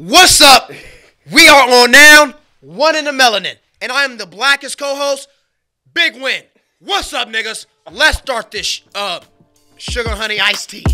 What's up? We are on now, one in the melanin, and I am the blackest co-host. Big Winnn. What's up, niggas? Let's start this uh sugar honey iced tea.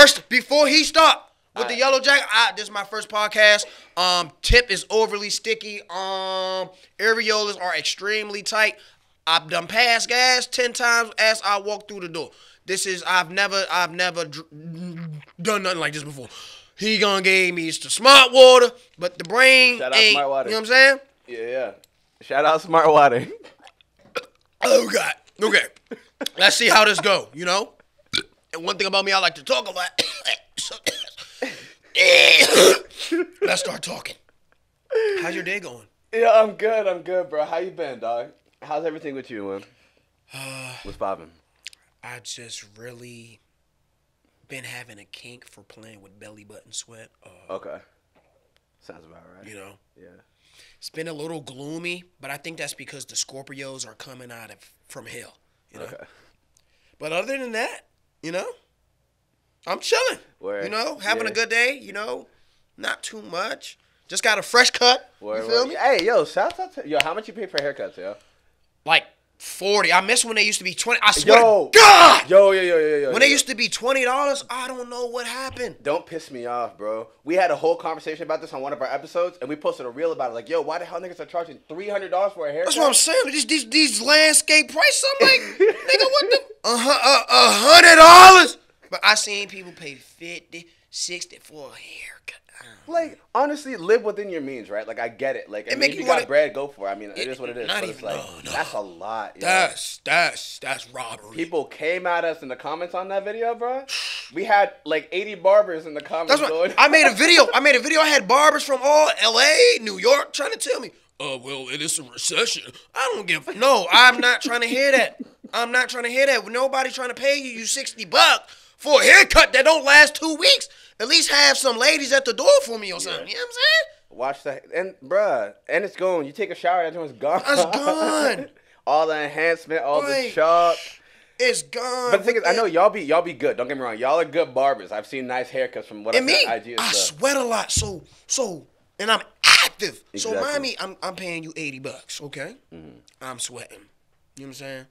First, before he start with the yellow jacket, I, this is my first podcast. Um, tip is overly sticky. Um, areolas are extremely tight. I've done pass gas ten times as I walk through the door. This is I've never I've never dr- done nothing like this before. He gonna gave me some smart water, but the brain Shout out ain't. Smart Water. You know what I'm saying? Yeah, yeah. Shout out Smart Water. Oh God. Okay. Let's see how this go. You know. And one thing about me, I like to talk a lot. Let's start talking. How's your day going? yeah, I'm good. I'm good, bro. How you been, dog? How's everything with you, man? What's poppin'? I just really been having a kink for playing with belly button sweat. Uh, Okay. Sounds about right. you know, Yeah. it's been a little gloomy, but I think that's because the Scorpios are coming out of from hell. You know. Okay. But other than that, you know, I'm chilling. Word. You know, having Yeah. a good day. You know, not too much. Just got a fresh cut. Word, you feel word. me? Hey, yo, shout out to yo. How much you pay for haircuts, yo? Like forty. I miss when they used to be twenty. I swear Yo. to God. Yo, yo, yo, yo, yo. when yo. they used to be twenty dollars, I don't know what happened. Don't piss me off, bro. We had a whole conversation about this on one of our episodes, and we posted a reel about it. Like, yo, why the hell niggas are charging three hundred dollars for a haircut? That's what I'm saying. These these, these landscape prices. I'm like, nigga, what the? A hu- a- a hundred dollars. But I seen people pay 50, 60 for a haircut. Know. Like, honestly, live within your means, right? Like, I get it. Like, I mean, if you got bread, go for it. I mean, it It- is what it is. not but it's even- like, no, no. that's a lot. That's that's that's robbery. People came at us in the comments on that video, bro. We had like 80 barbers in the comments That's going. what I made a video. I made a video. I had barbers from all L.A., New York, trying to tell me, "Oh well, it is a recession." I don't give. No, I'm not trying to hear that. I'm not trying to hear that. Nobody trying to pay you you sixty bucks for a haircut that don't last two weeks. At least have some ladies at the door for me or something. You know what I'm saying? Watch that, and bruh, and it's gone. You take a shower, that joint's gone. That's gone. all the enhancement, all the Right. chalk. It's gone. But the thing is, I know y'all be y'all be good. Don't get me wrong, y'all are good barbers. I've seen nice haircuts from what and I've me, seen on IG and I sweat a lot. So so, and I'm active. So Exactly. mommy, I'm I'm paying you eighty bucks. Okay, Mm-hmm. I'm sweating. You know what I'm saying?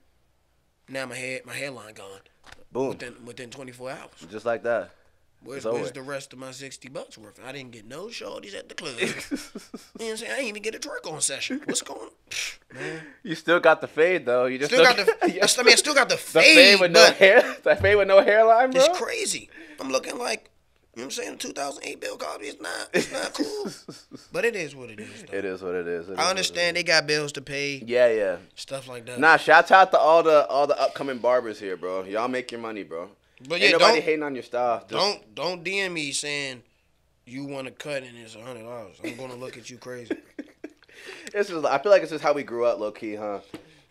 Now my head, my hairline gone Boom, within within 24 hours. just like that. Where's, where's the rest of my 60 bucks worth? I didn't get no shorties at the club. you know what I'm saying? I didn't even get a twerk on session. What's going on? Man. You still got the fade though. You just Still got the. I mean, I still got the fade. the fade with no hair. The fade with no hairline, bro. it's crazy. I'm looking like, you know what I'm saying? 2008 Bill Cosby is not, it's not cool. but it is what it is. Though. It is what it is. It is I it understand they is. got bills to pay, Yeah, yeah. stuff like that. Nah, shout out to all the all the upcoming barbers here, bro. Y'all make your money, bro. but Ain't yeah, nobody don't, hating on your style. Don't don't DM me saying you want to cut and it's a hundred dollars. I'm gonna look at you crazy. This is. I feel like this is how we grew up, low key, huh?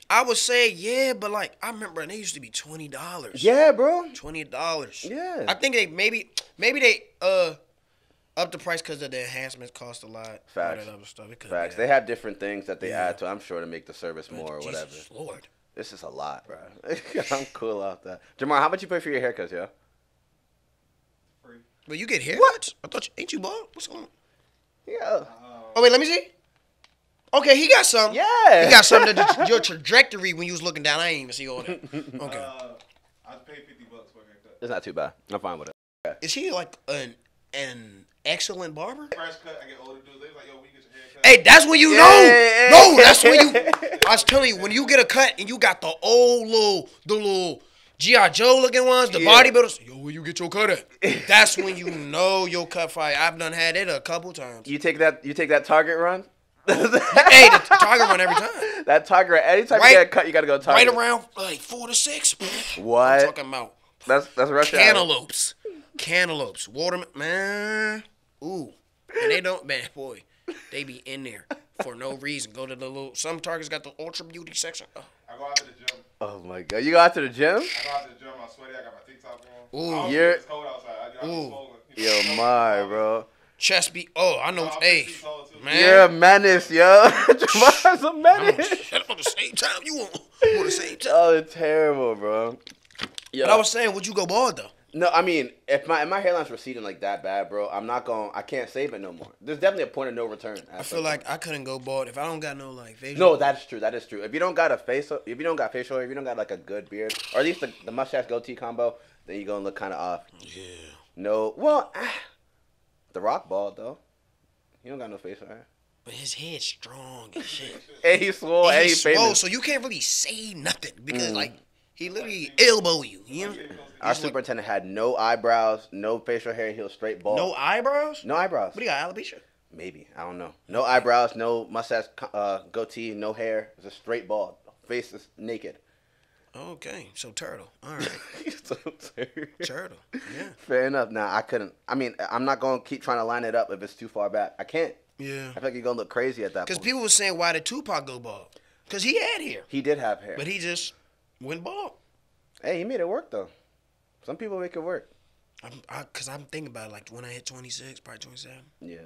I would say yeah, but like I remember and they used to be twenty dollars. Yeah, bro. twenty dollars. Yeah. I think they maybe maybe they uh up the price because of the enhancements cost a lot. all Facts. that other stuff. It Facts. Be They have different things that they Yeah. add to. I'm sure to make the service more or whatever. Jesus Lord. This is a lot, bro. I'm cool off that. Jamar, how much you pay for your haircuts, yo? But you get haircuts? What? I thought you ain't you bald? What's going on? Yeah. Oh wait, let me see. Okay, he got some. Yeah. He got something that your trajectory when you was looking down. I ain't even see all that. Okay. Uh, I paid fifty bucks for a haircut. It's not too bad. I'm fine with it. Is he like an an excellent barber? Fresh cut. I get older dudes. They like, yo, we get your haircut. Hey, that's when you Yeah, know. yeah, no, that's when you. I was telling you when you get a cut and you got the old little, the little GI Joe looking ones, the Yeah. bodybuilders. Yo, where you get your cut at? That's when you know your cut fire. I've done had it a couple times. You take that. You take that target run. Hey, the target run every time. That target. Anytime Right- you get a cut, you gotta go target. Right around like four to six. What? I'm talking about That's that's rush hour. cantaloupes, cantaloupes, watermelon, man. Ooh, and they don't, man, boy, they be in there for no reason. Go to the little. Some targets got the ultra beauty section. Oh, I go out to the gym. Oh my god, you go out to the gym? I go out to the gym. I'm sweaty. I got my TikTok on. Ooh. You're- It's cold outside. I, I Ooh. Ooh. swollen. Yo, my bro. Chest be. Oh, I know. I'm Hey, pretty man. You're a menace, yo. Jamar's a I'm menace. shut up on the same time you want. On the same time. Oh, it's terrible, bro. Yo. But I was saying, would you go bald though? No, I mean, if my if my hairline's receding like that bad, bro, I'm not going. I can't save it no more. There's definitely a point of no return. I feel like I couldn't go bald if I don't got no like facial. No, that's true. That is true. If you don't got a face, if you don't got facial hair, if you don't got like a good beard, or at least the, the mustache goatee combo, then you gonna look kind of off. Yeah. No, well, ah, the Rock bald though. He don't got no facial hair. But his head's strong and shit. And he's swole. And And he's he's swole, famous. so you can't really say nothing because Mm. like he literally elbow you. You know? Our superintendent had no eyebrows, no facial hair. He was straight bald. No eyebrows. no eyebrows. What do you got, alopecia? Maybe I don't know. No eyebrows, no mustache, uh, goatee, no hair. It's a straight bald. Face is naked. Okay, so turtle. All right, So turtle. Yeah. Fair enough. Now I couldn't. I mean, I'm not gonna keep trying to line it up if it's too far back. I can't. Yeah. I feel like you're gonna look crazy at that Because people were saying why did Tupac go bald? Because he had hair, he did have hair. but he just went bald. hey, he made it work though. Some people make it work. I'm, I, Cause I'm thinking about it, like when I hit 26, probably 27. Yeah.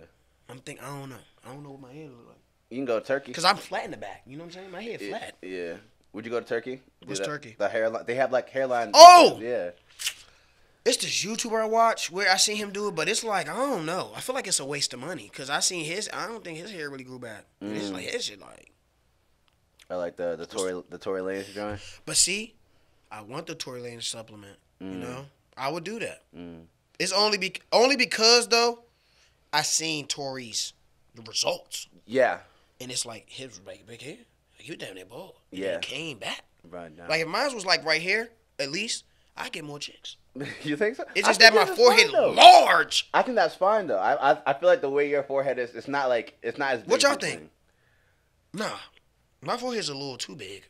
I'm think I don't know. I don't know what my hair look like. You can go Turkey. Cause I'm flat in the back. You know what I'm saying? My head yeah, flat. yeah. Would you go to Turkey? What's Turkey? The hairline. They have like hairline. Oh! Yeah. It's this YouTuber I watch where I seen him do it, but it's like I don't know. I feel like it's a waste of money because I seen his. I don't think his hair really grew back. And It's Mm. like his shit like. I like the the Tory the Tory Lanez joint. But see, I want the Tory Lanez supplement. You Mm. know, I would do that. Mm. It's only be only because though, I seen Tory's the results, Yeah. and it's like his big big hair. Like was down there bald. Yeah. Came back. Right now. Like if mine was like right here, at least I get more chicks. you think so? It's I just that my forehead fine, large. I think that's fine though. I, I I feel like the way your forehead is, it's not like it's not as. Big What y'all you think? Nah, my forehead's a little too big.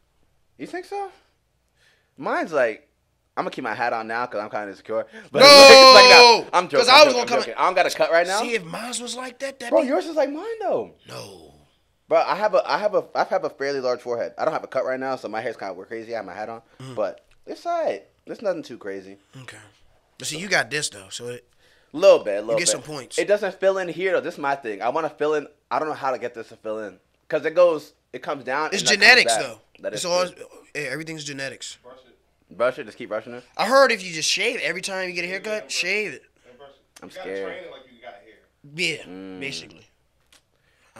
You think so? Mine's like. I'm gonna keep my hat on now because I'm kind of insecure. But No! no, I'm joking. 'Cause I'm I was joking, gonna come- I don't got a cut right now. See if mine was like that, that Bro, be- yours is like mine though. no. Bro, I have a I have a I have a fairly large forehead. I don't have a cut right now, so my hair's kind of crazy. I have my hat on, Mm. but it's alright. It's nothing too crazy. Okay. But see, you got this though, so it, Little bit, little get bit. some points. It doesn't fill in here though. This is my thing. I want to fill in. I don't know how to get this to fill in because it goes. It comes down. it's and genetics back. though. That it's all true. everything's genetics. Brush it. Brush it. Just keep brushing it. I heard if you just shave it every time you get a haircut, shave it. And brush it. I'm you gotta scared. train it like you got hair. Yeah, Mm. basically.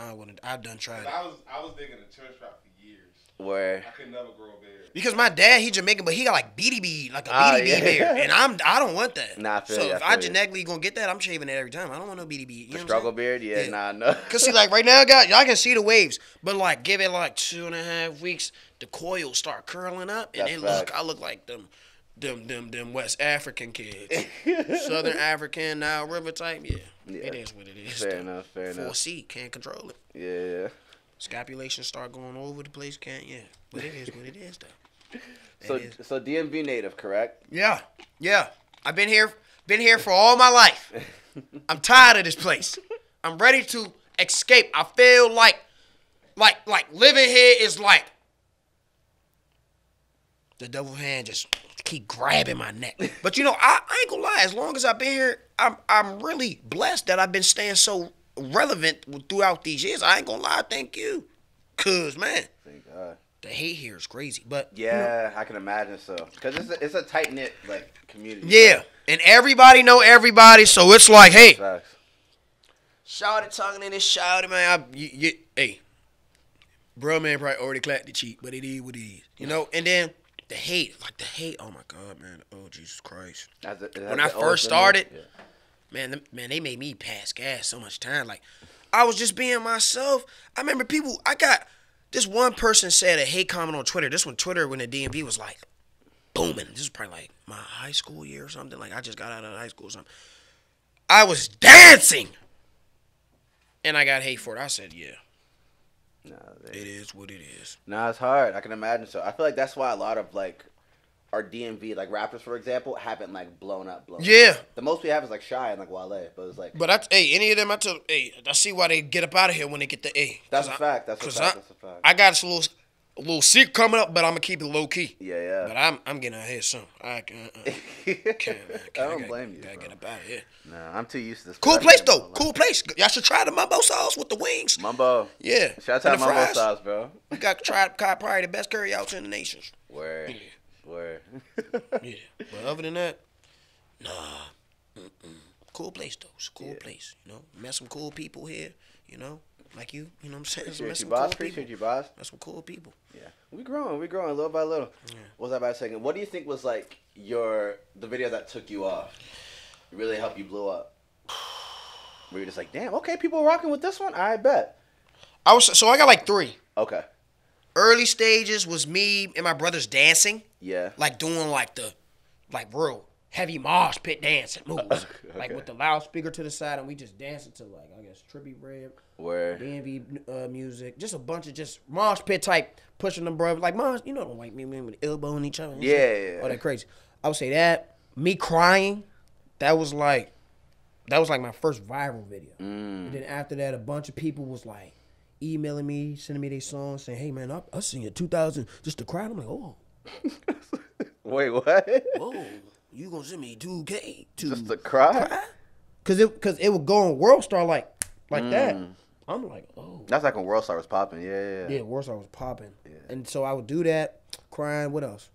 I wouldn't. I've done tried 'Cause it I was I was digging a church strap for years. Where I could never grow a beard. because my dad he Jamaican, but he got like beady BDB, like a Ah, BDB yeah. beard, and I'm I don't want that. Nah, I feel so you, I if feel I you. genetically gonna get that, I'm shaving it every time. I don't want no BDB. You the know struggle beard? Yeah, Yeah. nah, no. Cause see, like right now, guys, y'all can see the waves, but like give it like two and a half weeks, the coils start curling up, and That's then look. I look like them, them, them, them West African kids, Southern African now river type. Yeah, Yeah. it is what it is. fair though. enough. Fair Four enough. C can't control it. Yeah. Scapulation start going over the place. Can't yeah, but it is what it is though. So is. so DMV native, correct? Yeah, yeah. I've been here, been here for all my life. I'm tired of this place. I'm ready to escape. I feel like, like, like living here is like the devil hand just keep grabbing my neck. But you know, I, I ain't gonna lie. As long as I've been here, I'm I'm really blessed that I've been staying so relevant throughout these years. I ain't gonna lie. Thank you, cause man, Thank God. the hate here is crazy. But Yeah, I can imagine so. Cause it's a, it's a tight knit like community. yeah, and everybody know everybody, so it's like, hey. Facts. Shout it, talking in this shout it, man. I, you, you, hey, bro, man, probably already clapped the cheek, but it is what it is, you know. And then the hate, like the hate. Oh my God, man. Oh Jesus Christ, Has it- has When I first started, Yeah. man, them, man, they made me pass gas so much time. Like, I was just being myself. I remember people. I got this one person said a hate comment on Twitter. This one Twitter, when the DMV was like booming. This was probably like my high school year or something. Like I just got out of high school or something. I was dancing. And I got hate for it. I said, yeah, They- it is what it is. Nah, it's hard. I can imagine so. I feel like that's why a lot of like our DMV, like rappers, for example, haven't like blown up. Blown Yeah. Up. The most we have is like Shy and like Wale, but it's like But I, hey, any of them, I tell, hey, I see why they get up out of here when they get the A. that's a I- fact. That's a fact. I, that's a fact. I got a little, a little secret coming up, but I'm gonna keep it low key. Yeah, yeah. But. I'm I'm getting ahead soon. I can't. Uh, can't. I don't gotta- blame you. Gotta bro. get up out of here. Nah, I'm too used to this. Cool place though. Cool place. Y'all should try the mumbo sauce with the wings. Mumbo. Yeah. Shout out the Mumbo fries. sauce, bro. We got to try got probably the best curry out in the nation. Word. Word. Yeah. But other than that, nah. Mm-mm. Cool place though. It's a cool place. You know, met some cool people here. You know, like you. You know what I'm saying? Appreciate you, some boss. cool Appreciate people. you, boss. Met some cool people. Yeah, we growing, we growing little by little. What was that by say? What do you think was like your the video that took you off? Really helped you blow up? Where you're just like, damn, okay, people are rocking with this one. I bet. I was so I got like three. Okay. Early stages was me and my brothers dancing, Yeah. like doing like the, like real heavy mosh pit dancing moves, like with the loudspeaker to the side, and we just dancing to like I guess trippy rap, Where? DMV uh, music, just a bunch of just mosh pit type pushing them brothers like mosh, you know the white men with the elbow on each other. Yeah, shit. yeah, all that crazy. I would say that me crying, that was like, that was like my first viral video. Mm. And then after that, a bunch of people was like emailing me, sending me their songs, saying, "Hey man, I, I seen you 2000 just to cry." I'm like, "Oh, Wait, what? whoa, you gonna send me 2K to Just to cry? Cause it, cause it would go on World Star like, like that. Mm. I'm like, oh, That's like when World Star was popping. Yeah, yeah. yeah, World Star was popping, Yeah. and so I would do that, crying. What else?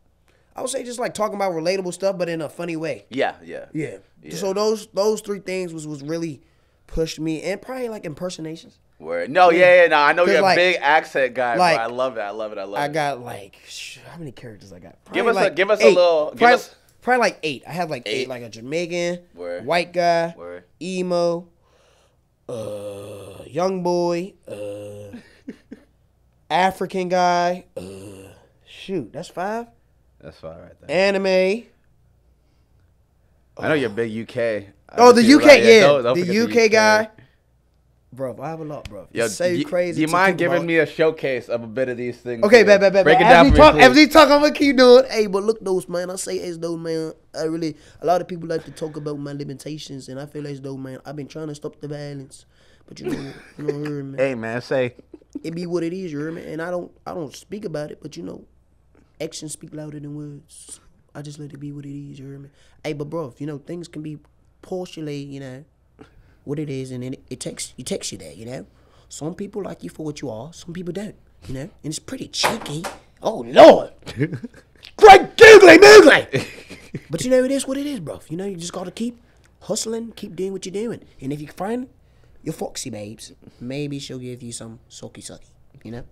I would say just like talking about relatable stuff, but in a funny way. Yeah, yeah. Yeah. Yeah. So those those three things was was really pushed me, and probably like impersonations. Word. No, yeah, yeah, no. I know you're a like- big accent guy, like, bro. I love it. I love it. I love I it. I got like how many characters I got? Give Probably us a- give us a eight. little- give Probably, us- probably like eight. I had like eight, Eight. like a Jamaican, Word. white guy, Word. emo, uh, young boy, uh, African guy. Uh, shoot, that's five. That's five right there. Anime. I know you're a big UK. I Oh, the UK, yeah, don't- don't the UK guy. Bro, I have a lot, bro. Yo, It's so y- crazy. You mind giving about. me a showcase of a bit of these things? Okay, bad, bad, bad. Break it down for talk, me, as please. he talk, I'm gonna keep doing. Hey, but look, those man, I say as though, man, I really. A lot of people like to talk about my limitations, and I feel as though, man, I've been trying to stop the violence, but you know, you know, hear me. Hey, man, say. It be what it is, you hear me. And I don't, I don't speak about it, but you know, actions speak louder than words. I just let it be what it is, you hear me. Hey, but bro, you know, things can be partially, you know, what it is, and it, it takes it takes you there, you know. Some people like you for what you are, some people don't, you know, and it's pretty cheeky. Oh Lord, great googly moogly. but you know, it is what it is, bro. You know, you just gotta keep hustling, keep doing what you're doing, and if you find your foxy babes, maybe she'll give you some sucky sucky, you know.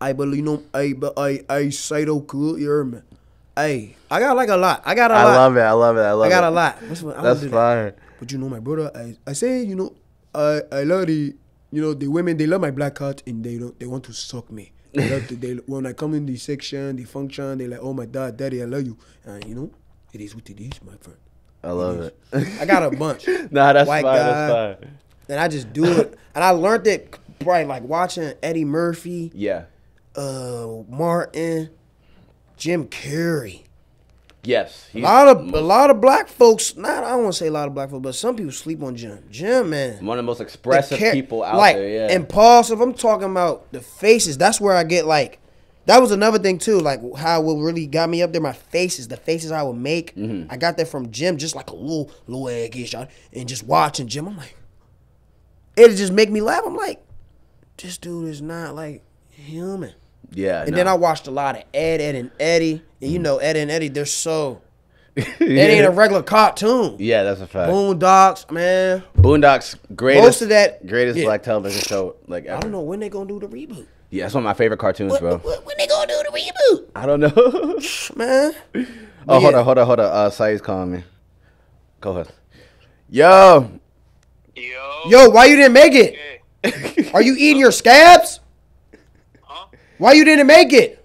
I believe you know, I but I I say though, cool, you hear me. Hey, I got like a lot. I got a I lot. I love it. I love it. I love it. I got it. a lot. What's That's wanna that. Fire. But you know, my brother, I, I say, you know, I, I love the, you know, the women. They love my black heart, and they don't. They want to suck me. They to, they, when I come in the section, the function, they like, oh my dad, daddy, I love you. And you know, it is what it is, my friend. I love it. I got a bunch, nah, that's White fine. guy. That's fine. and I just do it. And I learned it probably like watching Eddie Murphy, Yeah. uh, Martin, Jim Carrey. Yes. A lot of a lot of black folks. Not I don't want to say a lot of black folks, but some people sleep on Jim. Jim, man. one of the most expressive the people out like, there. Yeah. Impulsive. I'm talking about the faces. That's where I get like. That was another thing too, like how what really got me up there. My faces, the faces I would make. Mm-hmm. I got that from Jim, just like a little little eggy shot, and just watching Jim. I'm like, it just make me laugh. I'm like, this dude is not like human. Yeah. And then I watched a lot of Ed, Edd and Eddy, and you Mm. know Ed and Eddy, they're so. yeah. It ain't a regular cartoon. Yeah, that's a fact. Boondocks, man. Boondocks, greatest, Most of that- greatest yeah. black television show like ever. I don't know when they're gonna do the reboot. Yeah, that's one of my favorite cartoons, What, bro. what- when they gonna do the reboot, I don't know. man? oh, hold on, hold on, hold on. Uh, Saeed's calling me. Go ahead. Yo. Yo. Yo, why you didn't make it? Hey. Are you eating your scabs? Huh? Why you didn't make it?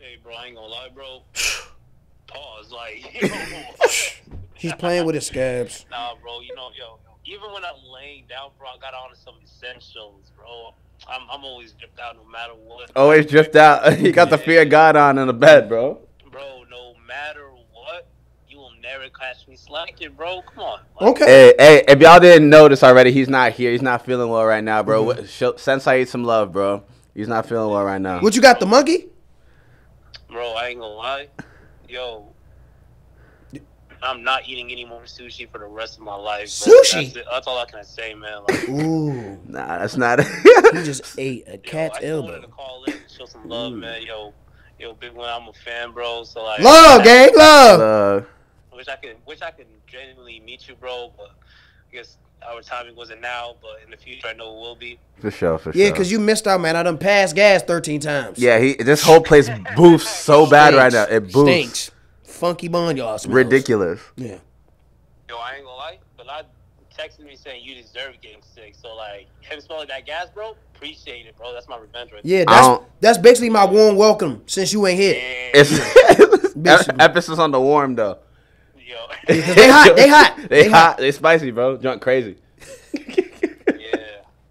Hey, bro, I ain't gonna lie, bro. Pause. Like. He's playing with his scabs. Nah, bro, you know, yo, even when I'm laying down, bro, I got on some essentials, bro. I'm, I'm always dripped out no matter what. Always drift out. he got the fear of God on in the bed, bro. Bro, no matter what, you will never catch me slacking, bro. Come on. Like, Okay. Hey, hey, if y'all didn't notice already, he's not here. He's not feeling well right now, bro. Mm-hmm. Show Send Saeed some love, bro. He's not feeling well right now. What you got? The monkey? Bro, I ain't gonna lie. Yo, I'm not eating any more sushi for the rest of my life. Bro. Sushi? That's. That's all I can say, man. Like, Ooh, Nah, that's not. It. you just ate a yo, cat's I just wanted elbow. to call in, show some love, man. Yo, yo, big one. I'm a fan, bro. So like, Love, gang, love. uh, Wish I could, wish I could genuinely meet you, bro. But I guess our timing wasn't now. But in the future, I know it will be. for sure, for Yeah, sure. because you missed out, man. I done passed gas 13 times. Yeah, he. This whole place boofs so bad right now. It boofs. Stinks. Funky boneyard smells. Ridiculous. Yeah. Yo, I ain't gonna lie, but I texted me saying you deserve getting sick. So like, him smelling that gas, bro. Appreciate it, bro. That's my revenge right Yeah, that's that's basically my warm welcome since you ain't here. there. It's emphasis on the warm though. Yo, They hot, they hot, They, they hot. hot. They spicy, bro. Junk crazy. yeah.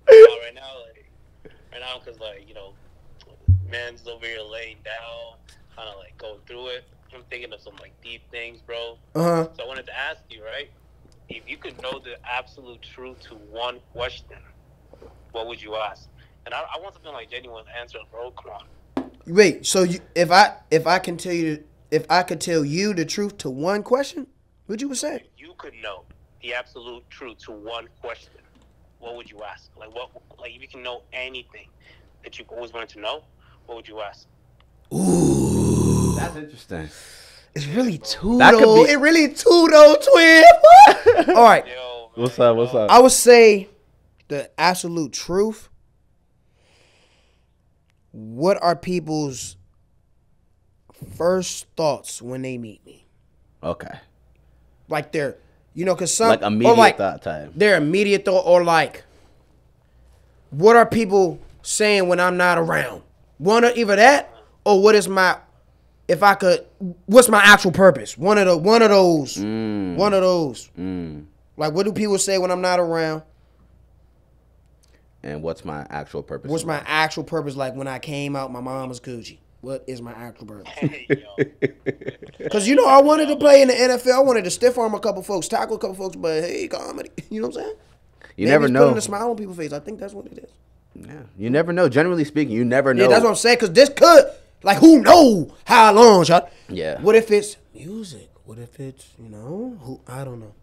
Well, right now, like, right now, cause like you know, man's over here laying down, kind of like going through it. I'm thinking of some like deep things, bro. Uh huh. So I wanted to ask you, right? If you could know the absolute truth to one question, what would you ask? And I, I want something like genuine answer, bro. Come on. Wait, so you, if I if I can tell you if I could tell you the truth to one question, what would you would say? You could know the absolute truth to one question, what would you ask? Like what? Like if you can know anything that you've always wanted to know, what would you ask? Ooh, That's interesting. it's really two That could though. be- It really two though, twin. All right, Yo, What's up? What's up? I would say the absolute truth. What are people's first thoughts when they meet me? Okay. Like their, you know, cause some Like or immediate like thought time. their immediate thought, or like, what are people saying when I'm not around? One or either that, or what is my, if I could, what's my actual purpose? One of the, one of those, Mm. one of those. Mm. Like, what do people say when I'm not around? And what's my actual purpose? What's my actual purpose? Like when I came out, my mom was coochie. What is my actual purpose? Hey, yo. Because you know, I wanted to play in the NFL. I wanted to stiff arm a couple folks, tackle a couple folks, but hey, comedy. You know what I'm saying? You Maybe never it's know. Putting a smile on people's face. I think that's what it is. Yeah. You never know. Generally speaking, you never know. Yeah, that's what I'm saying. Because this could, like, who know how long, shot? Yeah. What if it's music? What if it's, you know, who? I don't know.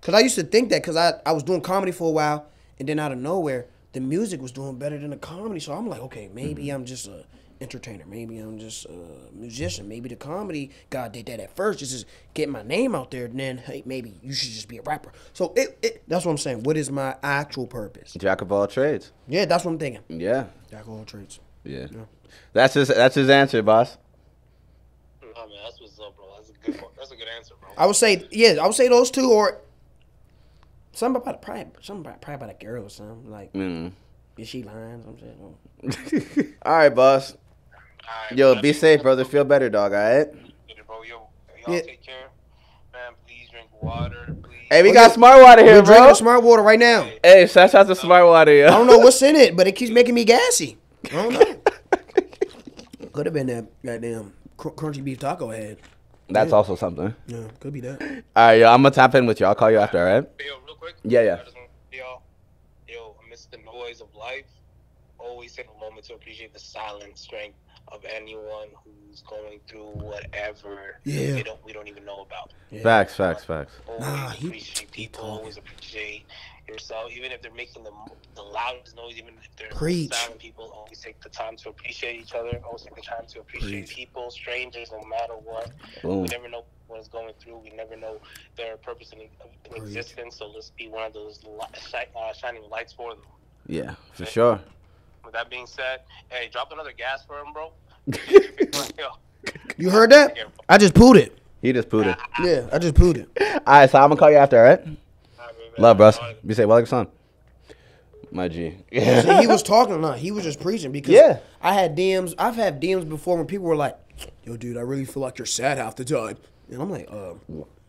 Because I used to think that because I, I was doing comedy for a while, and then out of nowhere, the music was doing better than the comedy. So I'm like, okay, maybe Mm-hmm. I'm just a entertainer. Maybe I'm just a musician. Maybe the comedy guy did that at first, just to get my name out there. And then, hey, maybe you should just be a rapper. So it, it that's what I'm saying. What is my actual purpose? Jack of all trades. Yeah, that's what I'm thinking. Yeah. Jack of all trades. Yeah. That's his. That's his answer, boss. Nah, man, that's what's up, bro. That's a good. That's a good answer, bro. I would say, yeah, I would say those two, or something about probably something about, probably about a girl or something. Like, Mm. is she lying? Some shit. all right, boss. Alright, Yo, man. be safe, brother. Feel better, dog. All right. Bro, yo, y'all Yeah. take care. Man, please drink water. Please. Hey, we Oh, got yeah. smart water here, We're drinking bro. smart water right now. Hey, shout out to smart water, yo. I don't know what's in it, but it keeps making me gassy. I don't know. could have been that goddamn cr- crunchy beef taco I had. That's also something. Yeah, could be that. All right, yo. I'm gonna tap in with you. I'll call you after. All right. Yo, real quick. Yeah, yeah. I just want to y'all, yo, amidst the noise of life, always take a moment to appreciate the silent strength of anyone who's going through whatever Yeah. we don't we don't even know about. Yeah. Facts, facts, facts. Always Nah, he- appreciate he people. talking. Always appreciate yourself, even if they're making the the loudest noise, even if they're Preach. silent. People always take the time to appreciate each other. Always take the time to appreciate Preach. people, strangers, no matter what. Boom. We never know what is going through. We never know their purpose in, in existence. So let's be one of those li- shi- uh, shining lights for them. Yeah, for sure. With that being said, hey, drop another gas for him, bro. You heard that? I just pooed it. He just put it. Yeah, I just pooed it. All right, so I'm gonna call you after. All right. man, Love, bros. man. Be safe. Welcome, son. My G. See, he was talking, no, he was just preaching because Yeah. I had DMs. I've had DMs before when people were like, "Yo, dude, I really feel like you're sad half the time," and I'm like, "Uh,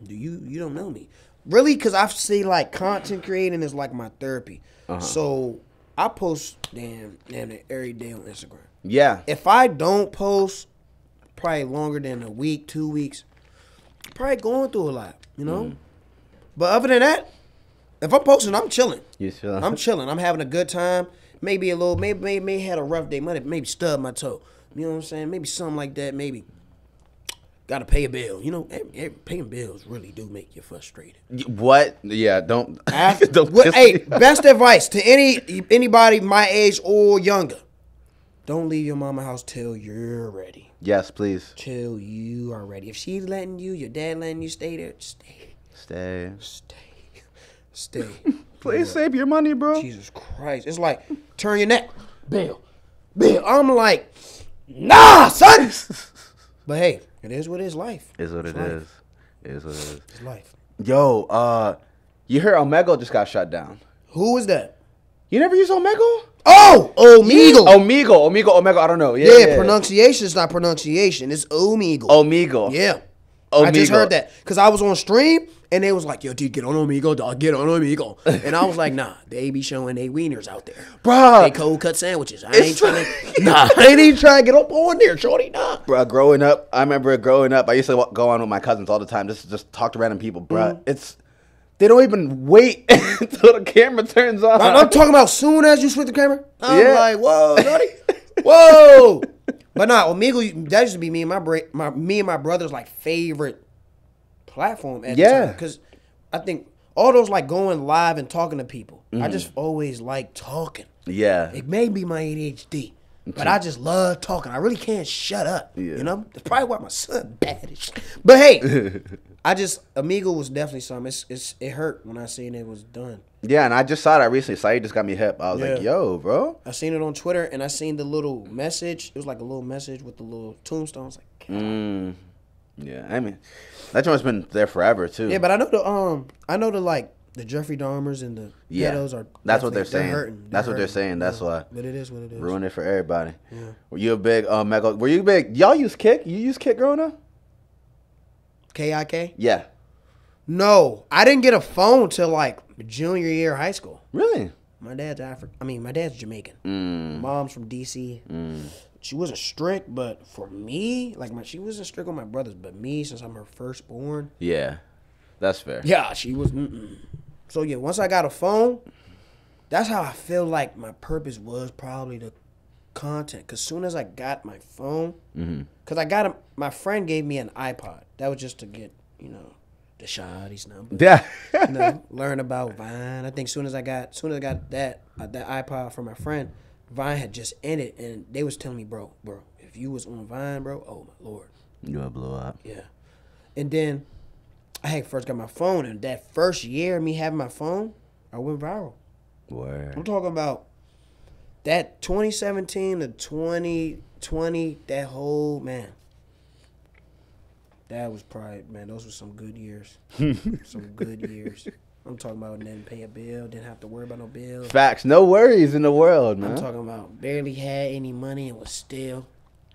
do you you don't know me, really?" Because I see like content creating is like my therapy. So I post damn damn it every day on Instagram. Yeah. If I don't post, probably longer than a week, two weeks, probably going through a lot, you know. Mm. But other than that, if I'm posting, I'm chilling. You feel? I'm chilling. I'm having a good time. maybe a little, maybe maybe, maybe had a rough day, maybe maybe stubbed my toe. You know what I'm saying? Maybe something like that. Maybe got to pay a bill. You know, paying bills really do make you frustrated. What? Yeah, don't. After, don't piss hey, best advice to any anybody my age or younger: don't leave your mama house till you're ready. Yes, please Till you are ready. If she's letting you, your dad letting you stay there, stay, stay. stay, stay. Please save your money, bro. Jesus Christ. It's like, turn your neck. Bill. Bill. I'm like, nah, son. but hey, it is what it is life. Is what It's it life. is. Is what it is. It's life. Yo, uh, you heard Omega just got shut down. Who is that? You never use Omega? Oh, Omegle. Omegle, Omegle, Omega. I don't know. Yeah, yeah, yeah. pronunciation is not pronunciation. It's Omegle. Omegle. Yeah. Omegle. I just heard that because I was on stream and they was like, "Yo, dude, get on Omegle, dog, get on Omegle," and I was like, "Nah, they be showing they wieners out there, Bruh. They cold cut sandwiches. I ain't trying to, nah, I ain't even trying to get up on there, shorty. Nah, Bruh, growing up, I remember growing up, I used to go on with my cousins all the time, just just talk to random people, bruh. Mm-hmm. It's they don't even wait until the camera turns on. I'm, I'm talking about soon as you switch the camera. I'm Yeah. like, whoa, shorty, whoa. But nah, Omegle, that used to be me and my bra- my me and my brother's like favorite platform at Yeah. because I think all those like going live and talking to people. I Mm-hmm. just always like talking. yeah, It may be my ADHD, but I just love talking. I really can't shut up. Yeah. You know, that's probably why my son bad. But hey, I just Amigo was definitely something. It's, it's it hurt when I seen it was done. yeah, and I just saw that recently. Saeed just got me hip. I was like, yo, bro. I seen it on Twitter and I seen the little message. It was like a little message with the little tombstones. Like, God. Mm, yeah, I mean, that joint's been there forever too. yeah, but I know the um, I know the like the Jeffrey Dahmers and the Yeah. pedos are. That's what they're saying. hurting. That's what they're saying. That's Yeah. why. But it is what it is. ruin it for everybody. Yeah. Were you a big uh, mega? Were you big? Y'all use Kik? You use Kik growing up? KIK. Yeah. No, I didn't get a phone till like junior year of high school. Really? My dad's African. I mean, my dad's Jamaican. Mm. Mom's from DC. She wasn't strict, but for me, like my, she wasn't strict on my brothers, but me, since I'm her firstborn, Yeah. That's fair. yeah, she was. Mm-mm. So yeah, once I got a phone, that's how I feel like my purpose was probably the content. Cause soon as I got my phone, Mm-hmm. cause I got a, my friend gave me an iPod. That was just to get you know the shawty's number. Yeah. you know, learn about Vine. I think soon as I got soon as I got that uh, that iPod from my friend, Vine had just ended, and they was telling me, bro, bro, if you was on Vine, bro, oh my lord, you gonna blow up. yeah. And then I had first got my phone, and that first year of me having my phone, I went viral. I'm talking about that 2017 to 2020, that whole man. That was probably man. Those were some good years. some good years. I'm talking about didn't pay a bill, didn't have to worry about no bills. Facts. No worries in the world, man. I'm talking about barely had any money and was still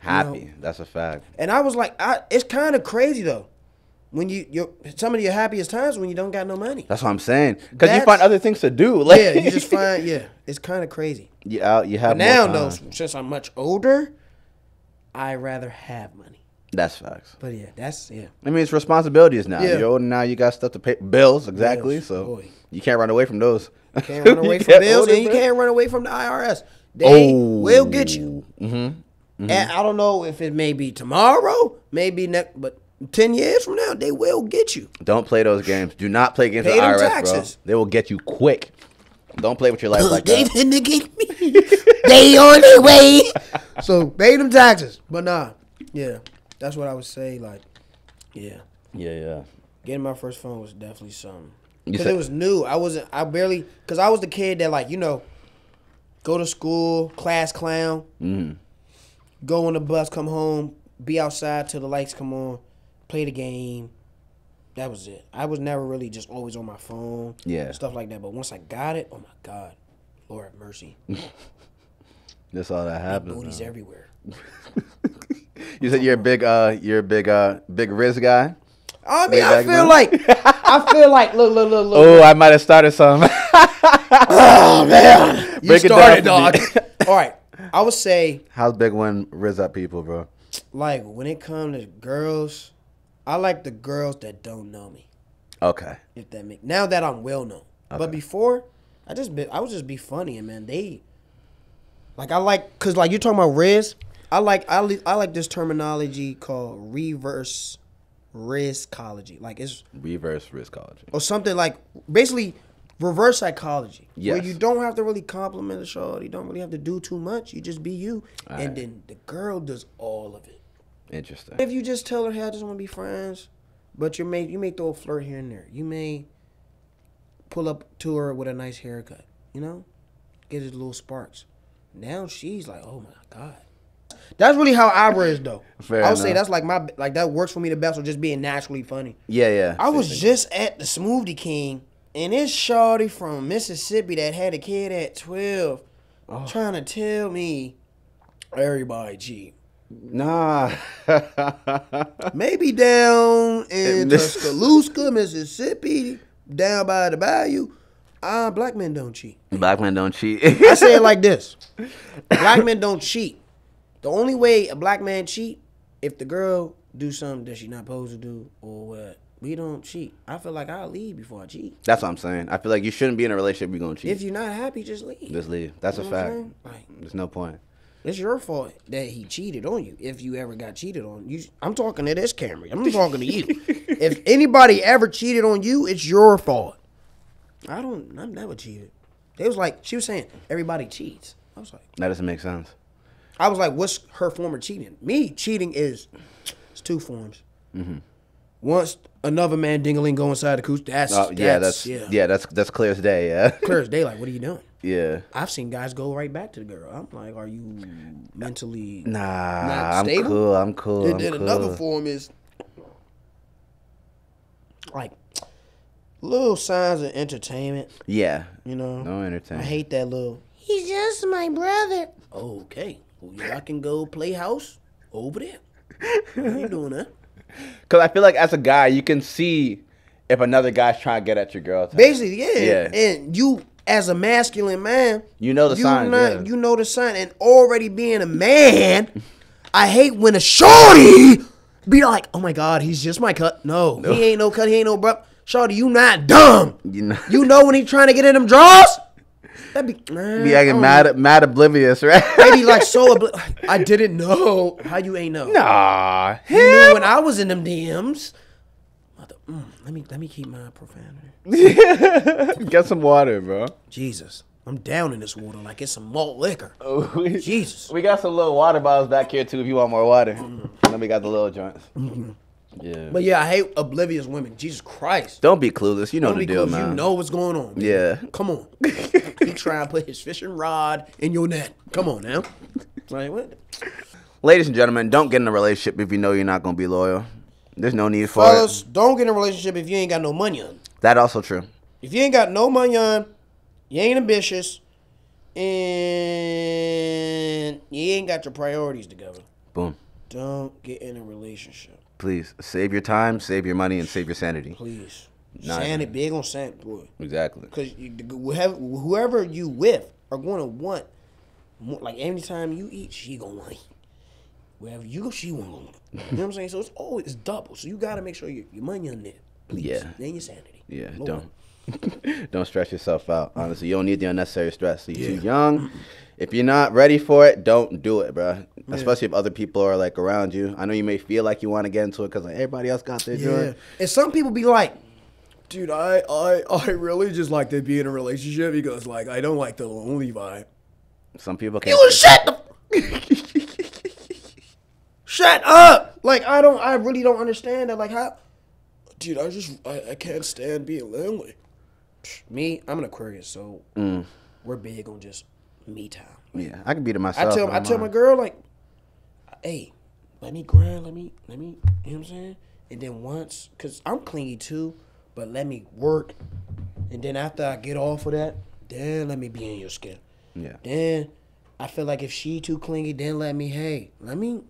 Happy. That's a fact. And I was like, I, it's kind of crazy though. When you you some of your happiest times when you don't got no money. That's what I'm saying. Because you find other things to do. Like, Yeah, you just find yeah, it's kind of crazy. you out. You have But now though, since I'm much older, I rather have money. That's facts. But yeah, that's yeah. I mean, it's responsibilities now. Yeah. You're older now. You got stuff to pay. Bills, exactly. Bills, so boy. you can't run away from those. You can't run away from bills and you can't run away from the IRS. They Oh. will get you. Mm-hmm. And I don't know if it may be tomorrow, maybe next, but ten years from now, they will get you. Don't play those games. Do not play games Pay with them IRS, taxes. bro. They will get you quick. Don't play with your life like they that. vindicate me. they on their way. So pay them taxes. But nah, yeah, that's what I would say. Like, yeah, Yeah, yeah. getting my first phone was definitely something. Because it was new. I wasn't. I barely. Because I was the kid that like you know, go to school, class clown, Mm. go on the bus, come home, be outside till the lights come on, play the game. That was it. I was never really just always on my phone. Yeah. Stuff like that. But once I got it, oh my God. Lord have mercy. That's all that happens. Booties now. everywhere. You said you're a big, uh, you're a big, uh, big Riz guy. I Way mean, I feel then? like I feel like look, look, look, look. Oh, I might have started some. Oh man, you Break started, dog. All right, I would say How's big one Riz up people, bro? like when it comes to girls, I like the girls that don't know me. Okay. If that make now that I'm well known, but before I just be, I would just be funny and man they Like I like, cause like you're talking about Riz. I like I, li- I like this terminology called reverse riskology. Like it's Reverse riskology. or something like basically reverse psychology. Where you don't have to really compliment the show. You don't really have to do too much. You just be you, and Alright. then the girl does all of it. Interesting. If you just tell her, "Hey, I just want to be friends," but you may you may throw a flirt here and there. You may pull up to her with a nice haircut. You know, get his little sparks. Now she's like, "Oh my god." That's really how I was though. Fair I would say that's like my like that works for me the best. Or just being naturally funny. Yeah, yeah. I was just at the Smoothie King, and this shawty from Mississippi that had a kid at twelve, Oh. trying to tell me everybody cheat. Nah. Maybe down in Tuscaloosa, Mississippi, down by the bayou, ah, black men don't cheat. Black men don't cheat. I say it like this: Black men don't cheat. The only way a black man cheat if the girl do something that she not supposed to do or what. We don't cheat. I feel like I'll leave before I cheat. That's what I'm saying. I feel like you shouldn't be in a relationship you're gonna cheat. If you're not happy, just leave. Just leave. That's a You know I'm fact. Like, There's no point. it's your fault that he cheated on you. If you ever got cheated on, you. I'm talking to this camera. I'm talking to you. if anybody ever cheated on you, it's your fault. I don't. I've never cheated. They was like, she was saying everybody cheats. I was like, That doesn't make sense. I was like, what's her form of cheating? Me cheating is, it's two forms. Mm-hmm. Once another man dingling go inside the cooch. That's Oh yeah, that's yeah. yeah. that's that's clear as day. Yeah, Clear as day. Like, What are you doing? yeah. I've seen guys go right back to the girl. I'm like, are you mentally Nah, Not I'm cool. I'm cool. And I'm then cool. another form is like little signs of entertainment. Yeah, You know, no entertainment. I hate that little. He's just my brother. Okay, well, yeah, I can go play house over there. I ain't doing that. Cause I feel like as a guy, you can see if another guy's trying to get at your girl. type. Basically, yeah. Yeah. And you, as a masculine man, You know the you not- yeah. You know the sign, and already being a man, I hate when a shorty be like, "Oh my god, he's just my cut." No, he ain't no cut. He ain't no bro. Shorty, you not dumb. You know- You know when he trying to get in them draws. That be man, be acting mad, mad oblivious, right? know. They be like so. Obli- I didn't know. How you ain't know? nah, You knew when I was in them DMs. Mother, mm, let me let me keep my profanity. get some water, bro. Jesus, I'm down in this water like it's some malt liquor. we, Jesus. we got some little water bottles back here too. If you want more water, and then we got the little joints. Yeah, But yeah, I hate oblivious women. Jesus Christ. don't be clueless. You know Don't the deal, close. man. You know what's going on. man. Yeah. Come on. he trying to put his fishing rod in your net. Come on now. Like what? Ladies and gentlemen, don't get in a relationship if you know you're not gonna be loyal. There's no need for Fellas, it. don't get in a relationship if you ain't got no money on. That also true. If you ain't got no money on, you ain't ambitious, and you ain't got your priorities together. Boom. Don't get in a relationship, Please save your time, save your money, and save your sanity. please. Nah, Sanity, big on sanity, boy. Exactly. Because whoever, whoever you with are going to want more. Like anytime you eat, she want. to. Wherever you go, she want. to. You know what I'm saying? So it's always double. So you gotta make sure your, your money on there, please. Yeah. Then your sanity. Yeah, Lord. don't don't stress yourself out. Honestly, you don't need the unnecessary stress. You're Yeah. too young. If you're not ready for it, don't do it, bro. Especially if other people are like around you. I know you may feel like you want to get into it because like everybody else got their Yeah. And some people be like, dude, I, I, I really just like to be in a relationship because like I don't like the lonely vibe. Some people can't. You shut the. shut up! Like I don't, I really don't understand that. Like how, dude, I just, I, I can't stand being lonely. Me, I'm an Aquarius, so Mm. we're big on just me time. yeah, I can be to myself. I tell, I tell my girl like, hey, let me grind, let me, let me, you know what I'm saying? And then once, cause I'm clingy too, but let me work, and then after I get off of that, then let me be in your skin. Yeah. Then I feel like if she too clingy, then let me, hey, let me,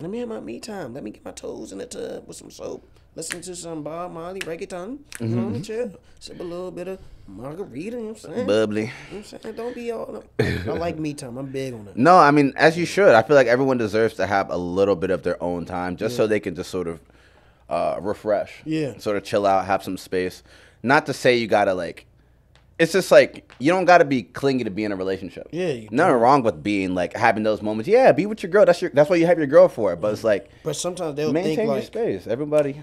let me have my me time. Let me get my toes in the tub with some soap. Listen to some Bob Marley reggaeton. You know, Mm-hmm. chill. Sip a little bit of margarita. You know what I'm saying? Bubbly. You know what I'm saying? Don't be all. I like me time. I'm big on it. No, I mean, as you should. I feel like everyone deserves to have a little bit of their own time just so they can just sort of uh, refresh. Yeah. Sort of chill out, have some space. Not to say you gotta like it's just like you don't got to be clingy to be in a relationship. Yeah, you nothing wrong with being like having those moments. Yeah, be with your girl. That's your. That's what you have your girl for. But it's like But sometimes they'll maintain think your like, space. Everybody.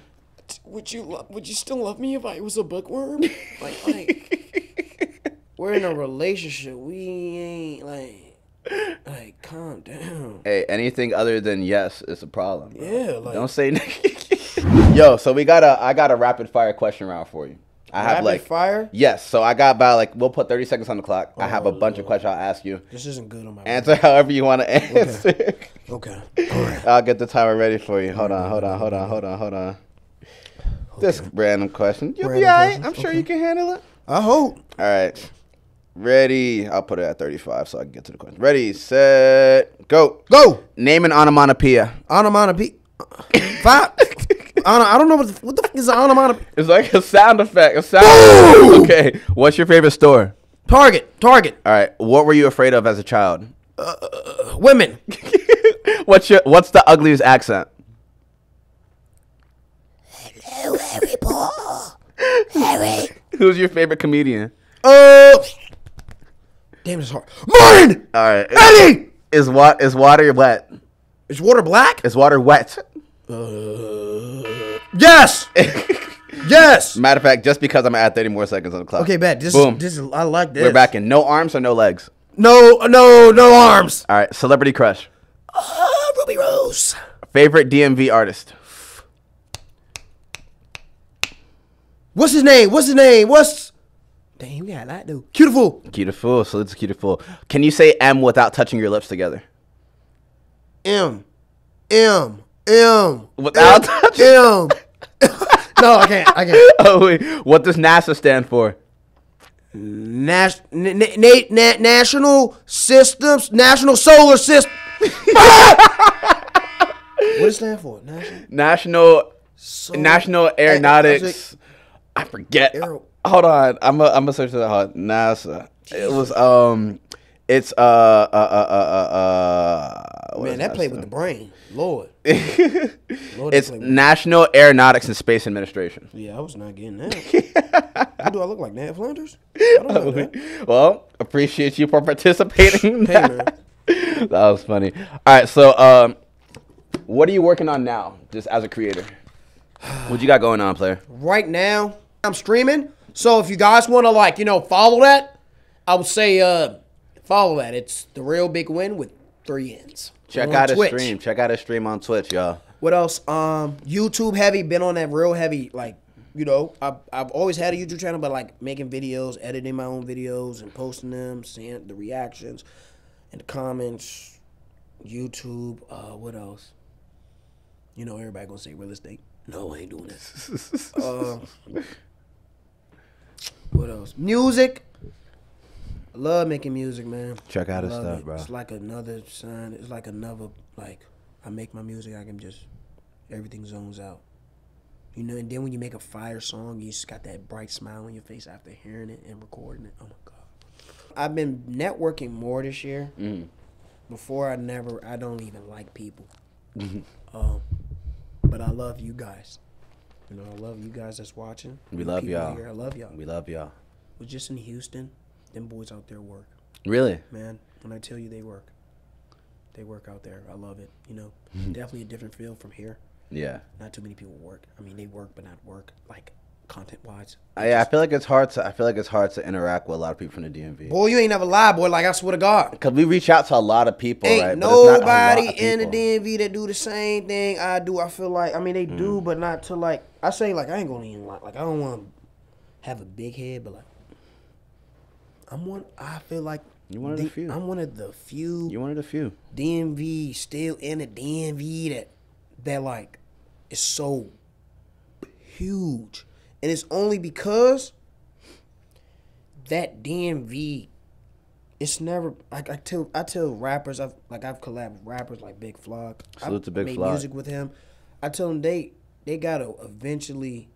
Would you lo- would you still love me if I was a bookworm? like, like we're in a relationship. We ain't like like calm down. Hey, anything other than yes is a problem. bro. Yeah, like Don't say. Yo, so we got a. I got a rapid fire question round for you. I have rapid like fire. yes. So I got about like we'll put thirty seconds on the clock. I have a Oh, bunch of oh. questions I'll ask you. This isn't good on my Answer however you want to answer. Okay. I'll get the timer ready for you. Hold on, hold on, hold on, hold on, hold on. This random question. You'll be Random alright. question, I'm sure okay. you can handle it. I hope. All right. Ready. I'll put it at 35 so I can get to the question. Ready, set, go. Go. Name an onomatopoeia. Onomatopoeia. Five. I don't, I don't know what the, what the fuck is an onomatopoeia. It's like a sound effect. A sound. Okay. What's your favorite store? Target. Target. All right. What were you afraid of as a child? Uh, women. What's your What's the ugliest accent? Hello, Harry Potter. Harry. Who's your favorite comedian? Oh, Damn, it's hard. Martin. All right. Eddie. Is what is water wet? Is water black? Is water wet? Yes. yes. Matter of fact, just because I'm gonna add 30 more seconds on the clock. Okay, bad. This Boom. this is I like this. We're back in. No arms or no legs. No, no, no arms. All right. Celebrity crush. Uh, Ruby Rose. Favorite DMV artist. What's his name? What's his name? What's? Damn, we got that dude. Beautiful. Beautiful. So it's beautiful. Can you say M without touching your lips together? M, M, M. Without M, touching- M. no, I can't. I can't. Oh wait. What does NASA stand for? Nas- na- na- na- na- national systems, national solar system. what does it stand for? National. National National Aeronautics. I forget. Hold on. I'm a, I'm gonna search that. On. NASA. It was um. It's uh uh uh uh uh. uh Man, that played with the brain. Lord. Lord It's National Aeronautics and Space Administration. Yeah, I was not getting that. Who do I look like? Ned Flanders? I don't know. that. Well, appreciate you for participating. Hey, that. man. that was funny. All right, so um, what are you working on now, just as a creator? What you got going on, player? Right now, I'm streaming. So if you guys want to like, you know, follow that, I would say uh follow that. It's the real big win with three ends. Check out his Twitch. stream. Check out a stream on Twitch, y'all. What else? Um, YouTube heavy. Been on that real heavy. Like, you know, I've I've always had a YouTube channel, but like making videos, editing my own videos, and posting them, seeing the reactions, and the comments. YouTube. Uh, what else? You know, everybody gonna say real estate. No, I ain't doing this. uh, what else? Music. I love making music, man. Check out his stuff, it. bro. It's like another sign. It's like another like I make my music. I can just everything zones out. You know, and then when you make a fire song, you just got that bright smile on your face after hearing it and recording it. Oh my god! I've been networking more this year. Mm. Before I never, I don't even like people. Mm-hmm. Um, but I love you guys. You know, I love you guys that's watching. We love people y'all. Here, I love y'all. We love y'all. Was just in Houston. Them boys out there work, Really? man. When I tell you they work, they work out there. I love it. You know, definitely a different feel from here. Yeah. Not too many people work. I mean, they work, but not work like content wise. I, I feel like it's hard to. I feel like it's hard to interact with a lot of people from the DMV. Boy, you ain't never lie, boy. Like I swear to God. Cause we reach out to a lot of people, Ain't right? But it's not a lot nobody of in the. DMV that do the same thing I do. I feel like I mean they Mm. do, but not to like I say like I ain't gonna even like like I don't want to have a big head, but like I'm one. I feel like You one of the D- few. I'm one of the few You wanted a few. DMV still in the DMV that that like is so huge, and it's only because that DMV. It's never like I tell I tell rappers I've like I've collabed with rappers like Big Flock. Salute to Big made Flock. music with him. I tell them they they gotta eventually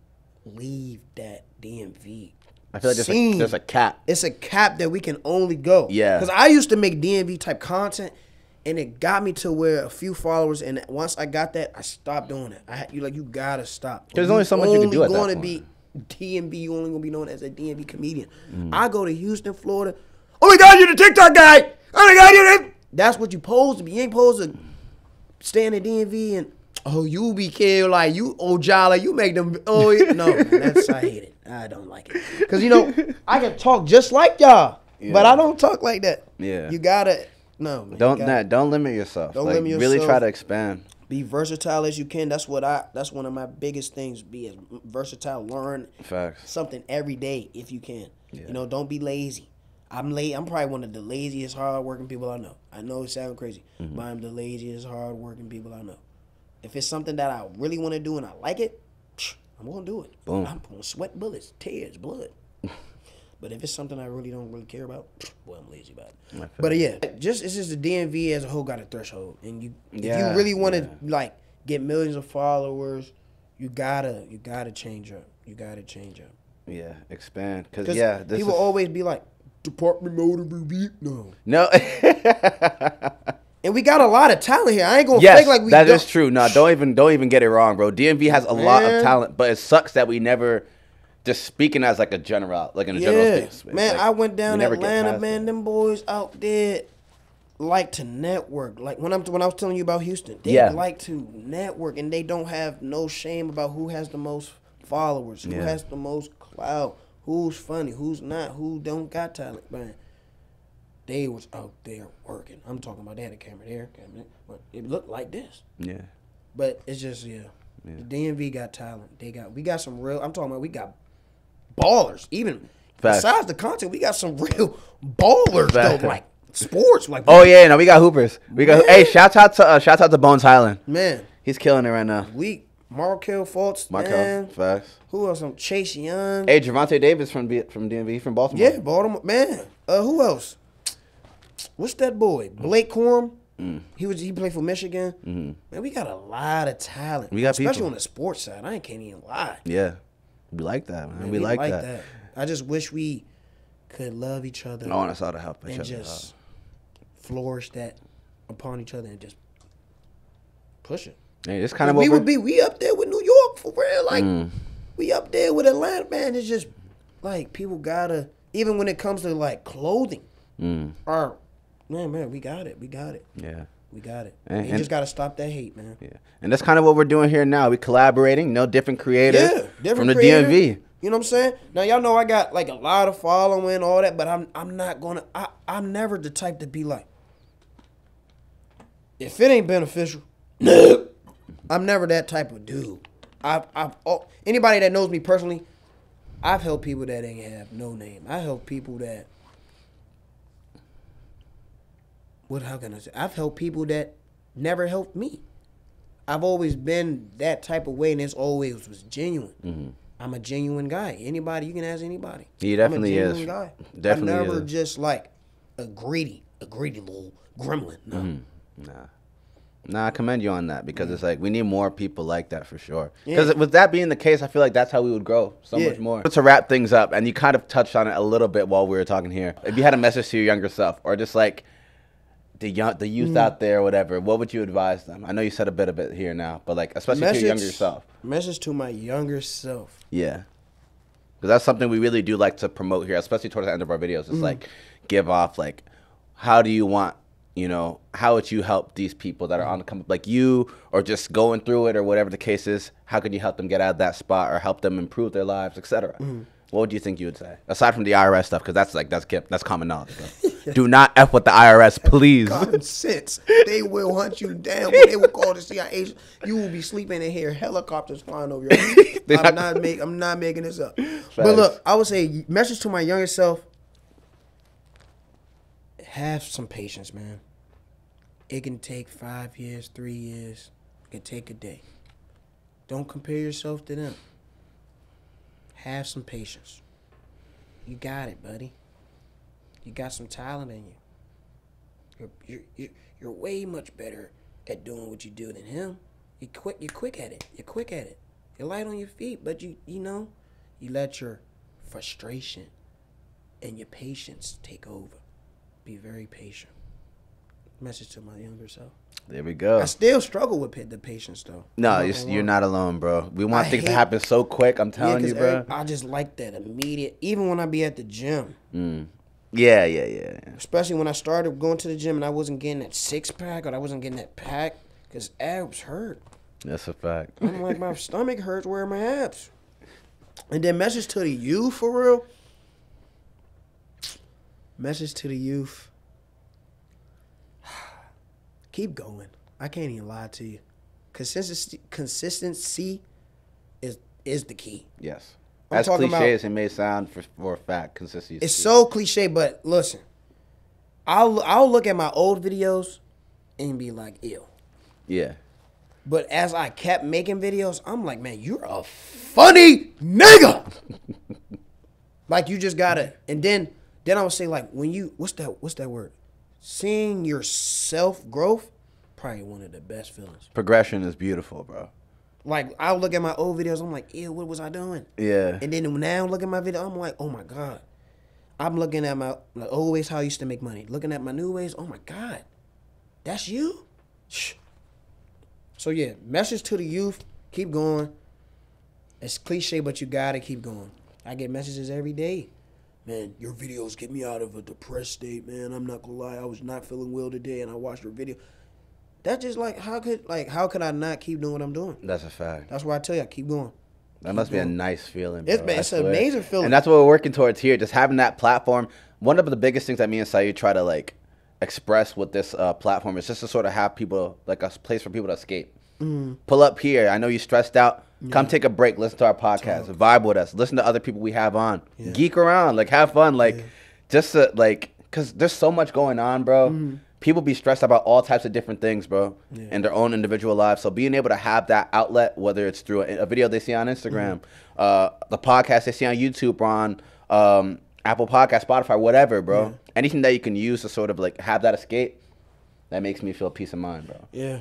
leave that DMV. I feel like there's a, there's a cap. it's a cap that we can only go. Yeah. Because I used to make DMV type content, and it got me to where a few followers, and once I got that, I stopped doing it. I you like you gotta stop. There's only so much you can do at that point. be DMV, you only gonna be known as a DMV comedian. Mm. I go to Houston, Florida. Oh my God, you're the TikTok guy. Oh my God, you're the. That's what you supposed to be. You ain't supposed to in the DMV and oh, you be killed like you oh jolly. You make them oh yeah. no, that's I hate it. I don't like it because you know I can talk just like y'all, but I don't talk like that. Yeah. you gotta no. Man, Don't gotta- nah, don't limit yourself. Don't like, limit Really try to expand. Be versatile as you can. That's what I. That's one of my biggest things. Be as versatile. Learn Facts. something every day if you can. Yeah. You know, don't be lazy. I'm late. I'm probably one of the laziest, hardworking people I know. I know it sounds crazy, Mm-hmm. but I'm the laziest, hardworking people I know. If it's something that I really want to do and I like it, I'm gonna do it. Boom. I'm gonna sweat bullets, tears, blood. but if it's something I really don't really care about, well, I'm lazy about it. But uh, yeah, just it's just the DMV as a whole got a threshold, and you if you really want to yeah. like get millions of followers, you gotta you gotta change up. You gotta change up. Yeah, expand. Cause yeah, this people is, always be like, Department Motor Review. No. no. And we got a lot of talent here. I ain't gonna yes, fake like we that don't. is true. No, don't even don't even get it wrong, bro. DMV has a lot of talent, but it sucks that we never just speaking as like a general, like in a general Yeah, space. man. Like, I went down to never get Atlanta, man. Them boys out there like to network. Like when I'm when I was telling you about Houston, they Yeah. like to network, and they don't have no shame about who has the most followers, who Yeah. has the most clout, who's funny, who's not, who don't got talent, man. They was out there working. I'm talking about they had a camera there, camera there, but it looked like this. Yeah, But it's just yeah. Yeah. The DMV got talent. They got we got some real. I'm talking about we got ballers. Even Facts. besides the content, we got some real ballers Facts. though. Like sports. Like Oh yeah, no, we got hoopers. We got. Hey, shout out to uh, shout out to Bones Hyland. man, He's killing it right now. we Markelle Fultz. Markelle, man. facts. Who else? Um, Chase Young. Hey, Javante Davis from B- from DMV from Baltimore. Yeah, Baltimore. Man, uh, who else? What's that boy? Blake Corum. Mm. He was he played for Michigan. Man, we got a lot of talent. Mm-hmm. We got especially people. on the sports side. I can't even lie. yeah, we like that, man. Man, we, like, that. I just wish we could love each other I want us all to help each and other. just flourish that upon each other and just push it. Hey, it's kind of we would be we up there with New York for real. Like Mm. we up there with Atlanta, man. It's just like people gotta even when it comes to like clothing Mm, or man, man, we got it. We got it. yeah. We got it. And- you just gotta stop that hate, man. Yeah, and that's kind of what we're doing here now. We collaborating, no different creators Yeah, different from the creator. DMV. You know what I'm saying? Now y'all know I got like a lot of following, all that, but I'm I'm not gonna I I'm never the type to be like if it ain't beneficial, no. I'm never that type of dude. I've I've oh, anybody that knows me personally, I've helped people that ain't have no name. I help people that what how can I say? I've helped people that never helped me. I've always been that type of way, and it's always was genuine. Mm-hmm. I'm a genuine guy. Anybody, you can ask anybody. He I'm a definitely genuine is. Guy. Definitely I'm never is. just like a greedy, a greedy little gremlin. No. Mm-hmm. Nah. Nah, I commend you on that because it's like we need more people like that for sure. Yeah. Because with that being the case, I feel like that's how we would grow so Yeah. much more. To wrap things up, and you kind of touched on it a little bit while we were talking here. If you had a message to your younger self, or just like the young, the youth Mm. out there, whatever, what would you advise them? I know you said a bit of it here now, but like especially to your younger self. Message to my younger self. Yeah. Because that's something we really do like to promote here, especially towards the end of our videos. It's Mm. like give off like how do you want, you know, how would you help these people that are on the come like you or just going through it or whatever the case is? How could you help them get out of that spot or help them improve their lives, etc. Mm. What would you think you would say? Aside from the IRS stuff, because that's like that's that's common knowledge. Do not f with the IRS, please. Common sense. They will hunt you down. When they will call the CIA. You will be sleeping and hear helicopters flying over your head. I'm not- not make, I'm not making this up. Facts. But look, I would say message to my younger self. Have some patience, man. It can take five years, three years. It can take a day. Don't compare yourself to them. Have some patience. You got it, buddy. You got some talent in you. You're you're you're, way much better at doing what you do than him. You quick you're quick at it. You're quick at it. You're light on your feet, but you you know, you let your frustration and your patience take over. Be very patient. Message to my younger self. There we go. I still struggle with the patience though. No, you're, you're not alone, bro. We want I things to happen so quick. I'm Yeah, you, bro. I just like that immediate. Even when I be at the gym, Mm. Yeah, yeah, yeah. yeah. especially when I started going to the gym and I wasn't getting that six pack or I wasn't getting that pack because abs hurt. That's a fact. I'm like my stomach hurts. Where are my abs? And then message to the youth for real. Message to the youth. Keep going. I can't even lie to you. Consistency, consistency is is the key. Yes. I'm As cliche about- as it may sound for, for a fact, consistency. is It's key. so cliche, but listen, I'll I'll look at my old videos and be like, ew. Yeah. But as I kept making videos, I'm like, man, you're a funny nigga. like you just gotta, and then then I would say like when you what's that what's that word? Seeing your self growth, probably one of the best feelings. Progression is beautiful, bro. Like I'll look at my old videos, I'm like, ew, what was I doing? Yeah. And then now look at my video, I'm like, oh my god. I'm looking at my like, old ways how I used to make money. Looking at my new ways, oh my god, that's you. Shh. So yeah, message to the youth: keep going. It's cliche, but you gotta keep going. I get messages every day. Man, your videos get me out of a depressed state, man. I'm not gonna lie, I was not feeling well today, and I watched your video. That's just like how could like how could I not keep doing what I'm doing? That's a fact. That's why I tell you, I keep going. That must be a nice feeling. It's bro. been- I it's an amazing feeling. And that's what we're working towards here. Just having that platform. One of the biggest things that me and Saeed try to like express with this uh, platform is just to sort of have people like a place for people to escape. Mm-hmm. Pull up here. I know you're stressed out. Come take a break. Listen to our podcast. Vibe with us. Listen to other people we have on. Geek around. Like have fun. Like just to, like because there's so much going on, bro. Mm-hmm. People be stressed about all types of different things, bro, in their own individual lives. So being able to have that outlet, whether it's through a, a video they see on Instagram, Mm-hmm. uh, the podcast they see on YouTube, or on um, Apple Podcast, Spotify, whatever, bro. Anything that you can use to sort of like have that escape, that makes me feel peace of mind, bro. Yeah,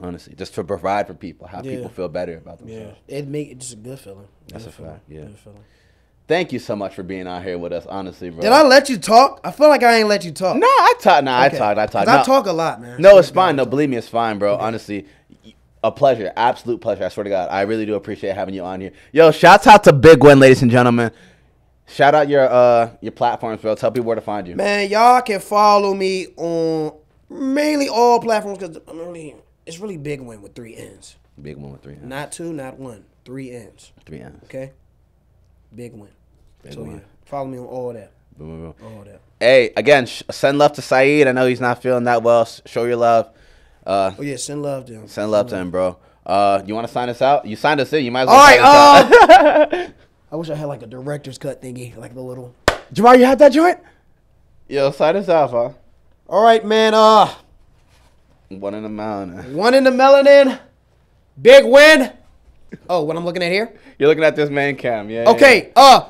Honestly, just to provide for people, how Yeah. people feel better about themselves. yeah. It make it just a good feeling. That's Good a feeling. fact, yeah. Good feeling. Thank you so much for being out here with us, honestly, bro. Did I let you talk? I feel like I ain't let you talk. No, I talked. No, Okay. I talked. I talked. I talk a lot, man. No, it's fine. No, believe me, it's fine, bro. Honestly, a pleasure, absolute pleasure. I swear to God, I really do appreciate having you on here. Yo, shouts out to Big Winnn, ladies and gentlemen. Shout out your uh your platforms, bro. Tell people where to find you. Man, y'all can follow me on mainly all platforms because I'm really it's really big win with three N's. Big one with three, N's. Not two, not one. Three N's. three N's. Okay? Big win. Big so win. yeah. Follow me on all that. Boom, boom, boom. All that. Hey, again, sh- send love to Saeed. I know he's not feeling that well. S- Show your love. Uh, Oh yeah, send love to him. send love to him, bro. Uh, you want to sign us out? You signed us in. You might as well. right, sign us out. I wish I had like a director's cut thingy, like the little Jamar, you had that joint? Yo, sign us out, huh? All right, man, uh One in a mountain. one in the melanin. Big Winnn. Oh, what I'm looking at here? You're looking at this main cam, yeah. yeah. Okay, uh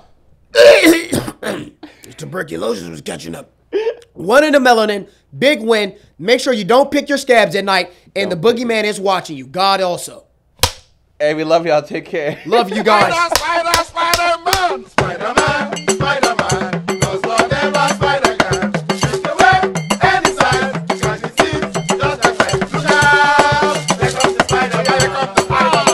tuberculosis was catching up. One in the melanin, big Winnn. Make sure you don't pick your scabs at night, and the boogeyman is watching you. God also. Hey, we love y'all. Take care. Love you guys. Spider, Spider, Spider-Man!